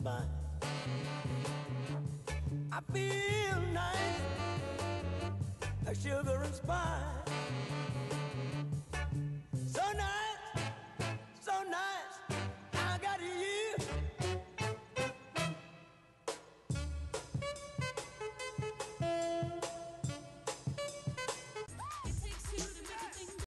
spine. I feel nice, like sugar and spice.